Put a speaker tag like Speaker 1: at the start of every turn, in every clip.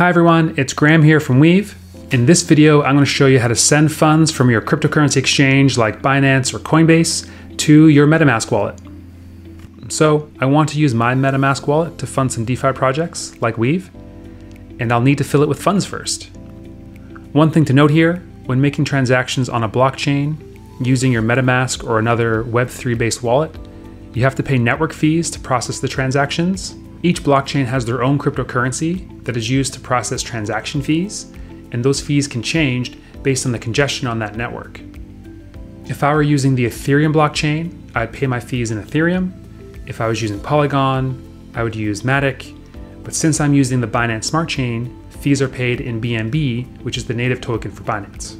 Speaker 1: Hi everyone, it's Graham here from Weave. In this video, I'm going to show you how to send funds from your cryptocurrency exchange like Binance or Coinbase to your MetaMask wallet. So I want to use my MetaMask wallet to fund some DeFi projects like Weave, and I'll need to fill it with funds first. One thing to note here, when making transactions on a blockchain using your MetaMask or another Web3 based wallet, you have to pay network fees to process the transactions each blockchain has their own cryptocurrency that is used to process transaction fees, and those fees can change based on the congestion on that network. If I were using the Ethereum blockchain, I'd pay my fees in Ethereum. If I was using Polygon, I would use Matic. But since I'm using the Binance Smart Chain, fees are paid in BNB, which is the native token for Binance.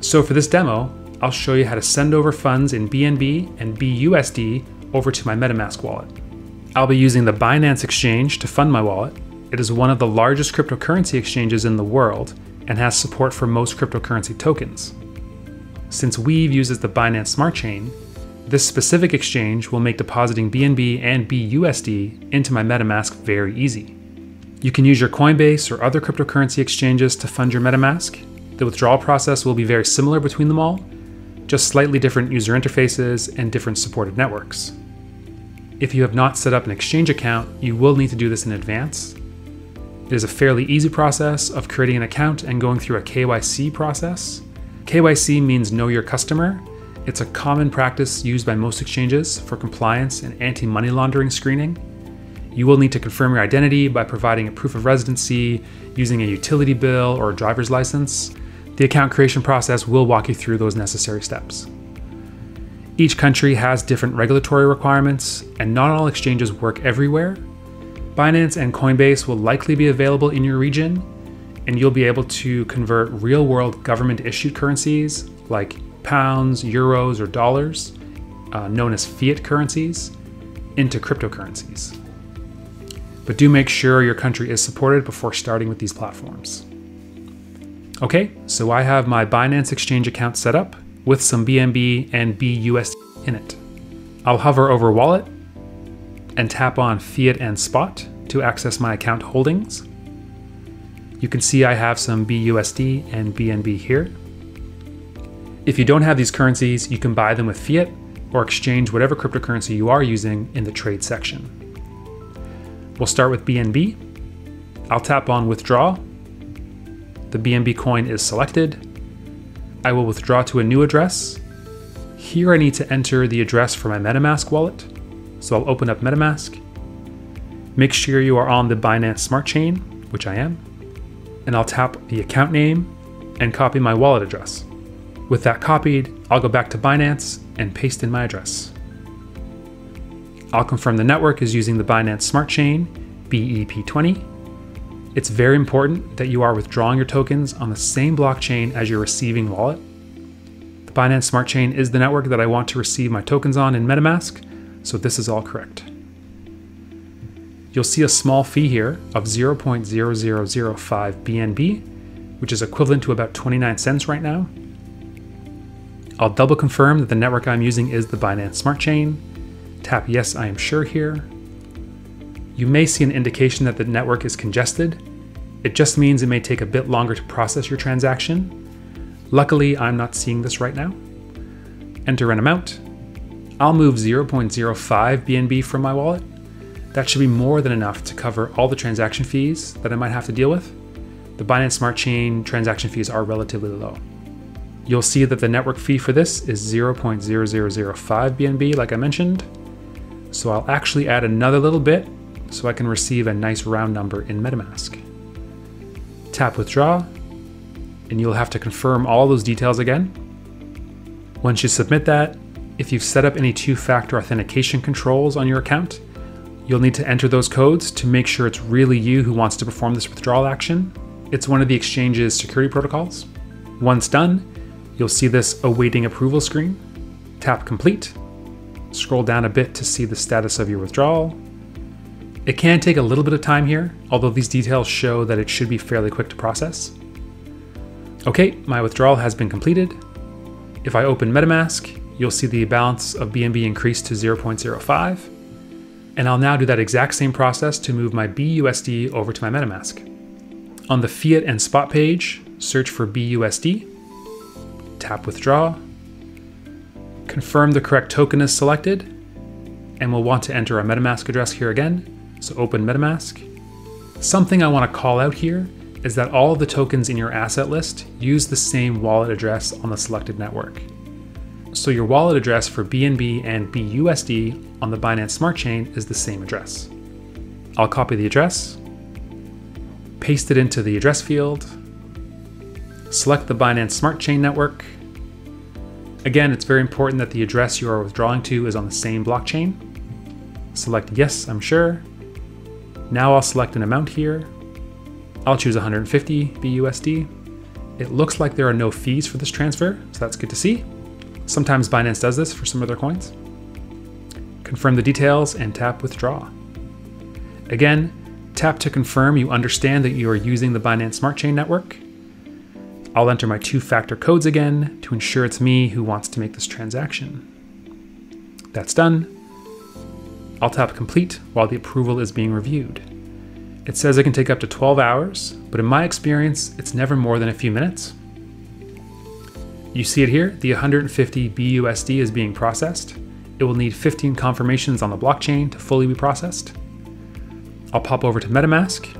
Speaker 1: So for this demo, I'll show you how to send over funds in BNB and BUSD over to my MetaMask wallet. I'll be using the Binance Exchange to fund my wallet. It is one of the largest cryptocurrency exchanges in the world and has support for most cryptocurrency tokens. Since Weave uses the Binance Smart Chain, this specific exchange will make depositing BNB and BUSD into my MetaMask very easy. You can use your Coinbase or other cryptocurrency exchanges to fund your MetaMask. The withdrawal process will be very similar between them all, just slightly different user interfaces and different supported networks. If you have not set up an exchange account, you will need to do this in advance. It is a fairly easy process of creating an account and going through a KYC process. KYC means Know Your Customer. It's a common practice used by most exchanges for compliance and anti money laundering screening. You will need to confirm your identity by providing a proof of residency, using a utility bill or a driver's license. The account creation process will walk you through those necessary steps. Each country has different regulatory requirements, and not all exchanges work everywhere. Binance and Coinbase will likely be available in your region, and you'll be able to convert real world government issued currencies like pounds, euros, or dollars, uh, known as fiat currencies, into cryptocurrencies. But do make sure your country is supported before starting with these platforms. Okay, so I have my Binance Exchange account set up with some BNB and BUSD in it. I'll hover over Wallet and tap on Fiat and Spot to access my account holdings. You can see I have some BUSD and BNB here. If you don't have these currencies, you can buy them with fiat or exchange whatever cryptocurrency you are using in the trade section. We'll start with BNB. I'll tap on withdraw. The BNB coin is selected I will withdraw to a new address. Here I need to enter the address for my MetaMask wallet. So I'll open up MetaMask. Make sure you are on the Binance Smart Chain, which I am. And I'll tap the account name and copy my wallet address. With that copied, I'll go back to Binance and paste in my address. I'll confirm the network is using the Binance Smart Chain, BEP20, it's very important that you are withdrawing your tokens on the same blockchain as your receiving wallet. The Binance Smart Chain is the network that I want to receive my tokens on in MetaMask, so this is all correct. You'll see a small fee here of 0.0005 BNB, which is equivalent to about 29 cents right now. I'll double confirm that the network I'm using is the Binance Smart Chain. Tap yes, I am sure here, you may see an indication that the network is congested. It just means it may take a bit longer to process your transaction. Luckily, I'm not seeing this right now. Enter an amount. I'll move 0.05 BNB from my wallet. That should be more than enough to cover all the transaction fees that I might have to deal with. The Binance Smart Chain transaction fees are relatively low. You'll see that the network fee for this is 0.0005 BNB, like I mentioned. So I'll actually add another little bit so I can receive a nice round number in MetaMask. Tap Withdraw, and you'll have to confirm all those details again. Once you submit that, if you've set up any two factor authentication controls on your account, you'll need to enter those codes to make sure it's really you who wants to perform this withdrawal action. It's one of the exchange's security protocols. Once done, you'll see this awaiting approval screen. Tap Complete. Scroll down a bit to see the status of your withdrawal, it can take a little bit of time here, although these details show that it should be fairly quick to process. Okay, my withdrawal has been completed. If I open MetaMask, you'll see the balance of BNB increase to 0.05. And I'll now do that exact same process to move my BUSD over to my MetaMask. On the fiat and spot page, search for BUSD, tap withdraw, confirm the correct token is selected, and we'll want to enter our MetaMask address here again. So open MetaMask. Something I want to call out here is that all of the tokens in your asset list use the same wallet address on the selected network. So your wallet address for BNB and BUSD on the Binance Smart Chain is the same address. I'll copy the address, paste it into the address field, select the Binance Smart Chain network. Again, it's very important that the address you are withdrawing to is on the same blockchain. Select yes, I'm sure. Now I'll select an amount here. I'll choose 150 BUSD. It looks like there are no fees for this transfer, so that's good to see. Sometimes Binance does this for some of their coins. Confirm the details and tap withdraw. Again, tap to confirm you understand that you are using the Binance Smart Chain network. I'll enter my two factor codes again to ensure it's me who wants to make this transaction. That's done. I'll tap complete while the approval is being reviewed. It says it can take up to 12 hours, but in my experience, it's never more than a few minutes. You see it here, the 150 BUSD is being processed. It will need 15 confirmations on the blockchain to fully be processed. I'll pop over to MetaMask.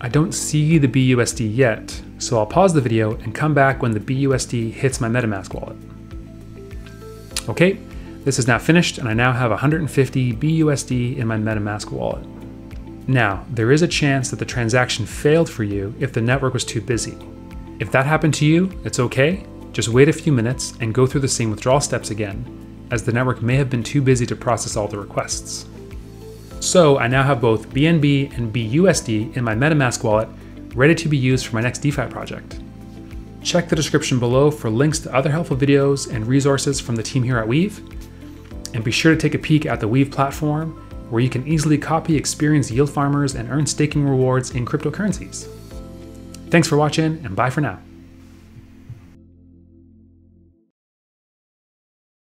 Speaker 1: I don't see the BUSD yet, so I'll pause the video and come back when the BUSD hits my MetaMask wallet. Okay, this is now finished and I now have 150 BUSD in my MetaMask wallet. Now, there is a chance that the transaction failed for you if the network was too busy. If that happened to you, it's okay. Just wait a few minutes and go through the same withdrawal steps again, as the network may have been too busy to process all the requests. So I now have both BNB and BUSD in my MetaMask wallet ready to be used for my next DeFi project. Check the description below for links to other helpful videos and resources from the team here at Weave. And be sure to take a peek at the Weave platform, where you can easily copy experienced yield farmers and earn staking rewards in cryptocurrencies. Thanks for watching, and bye for now.